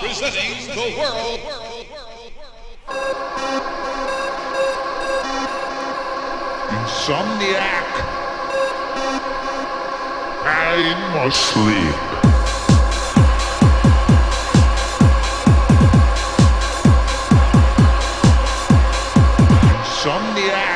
presenting the world. Insomniac. I must sleep. Insomniac.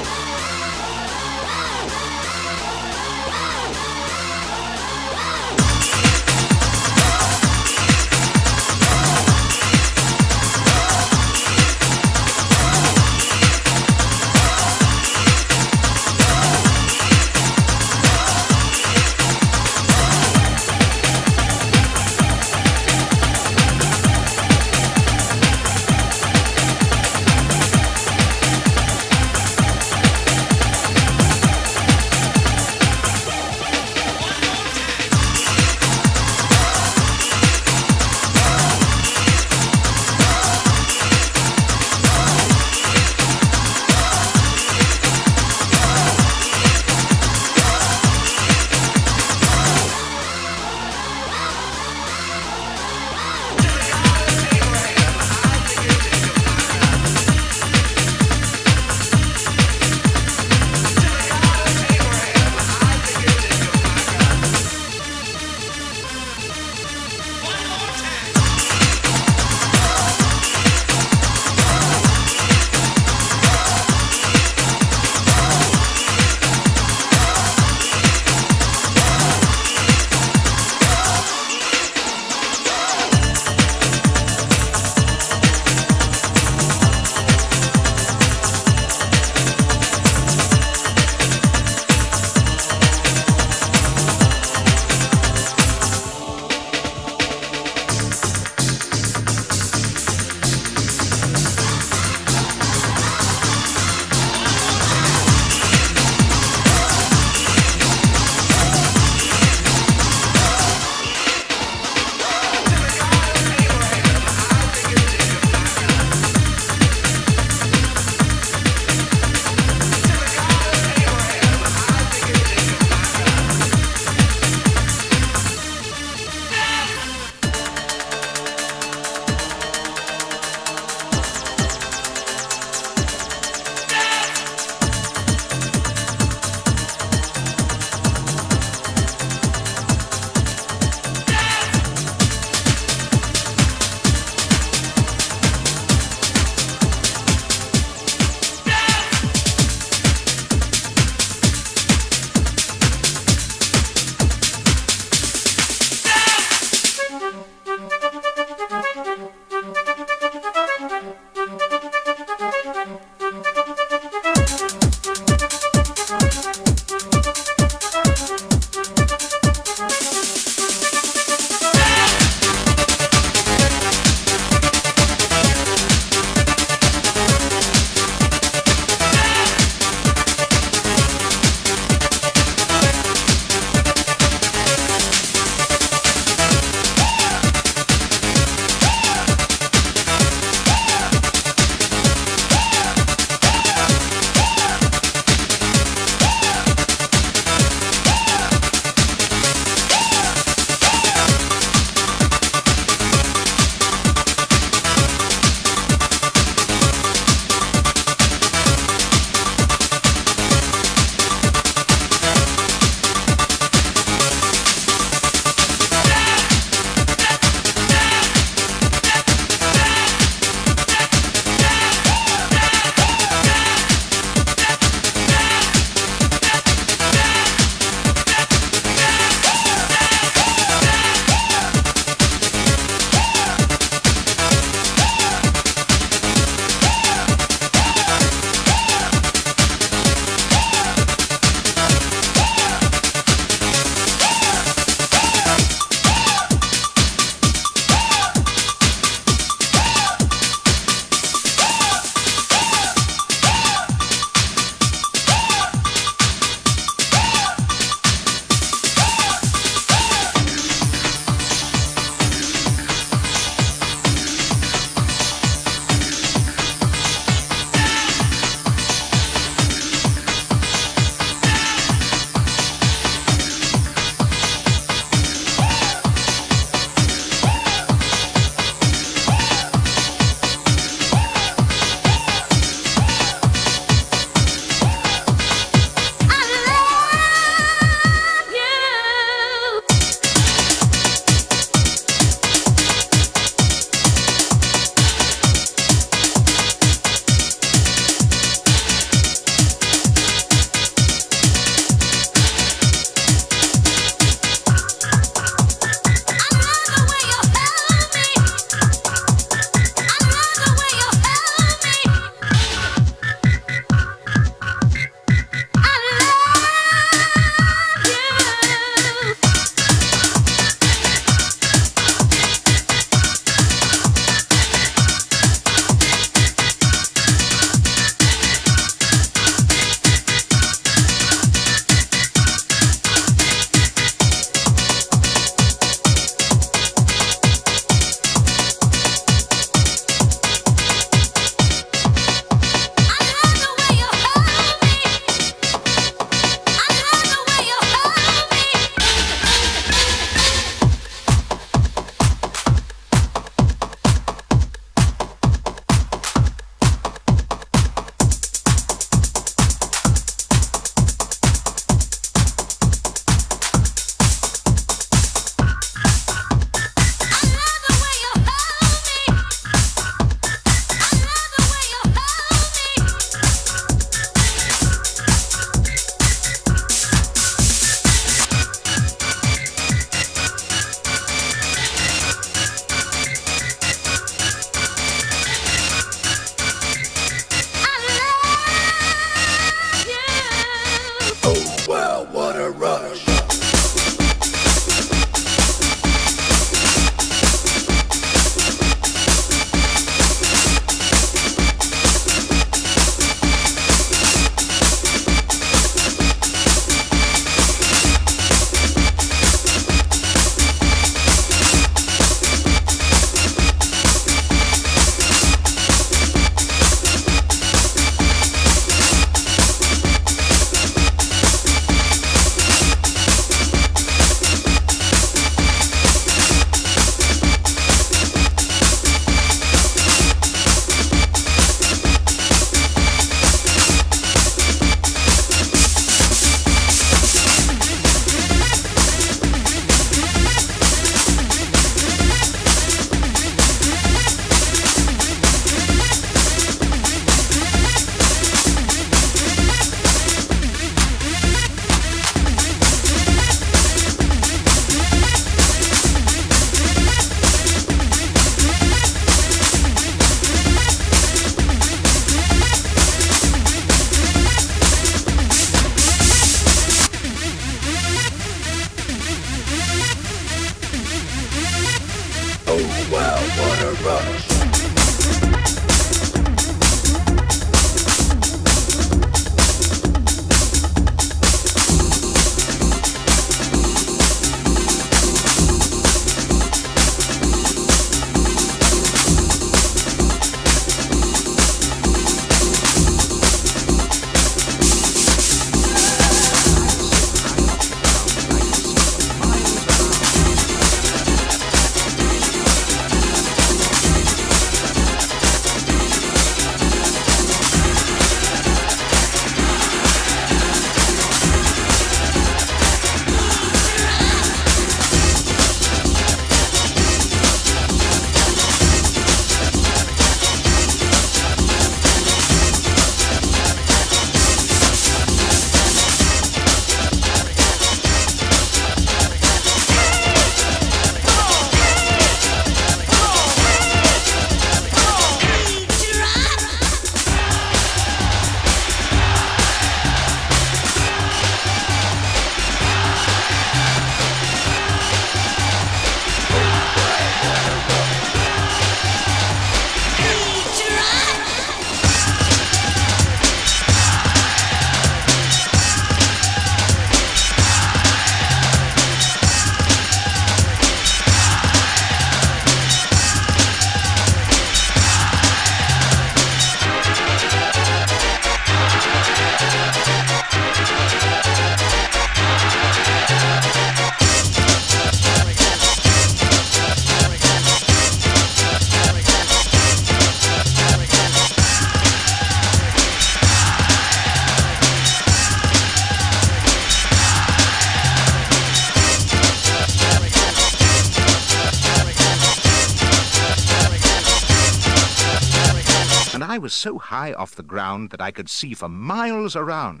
Was so high off the ground that I could see for miles around.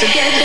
together.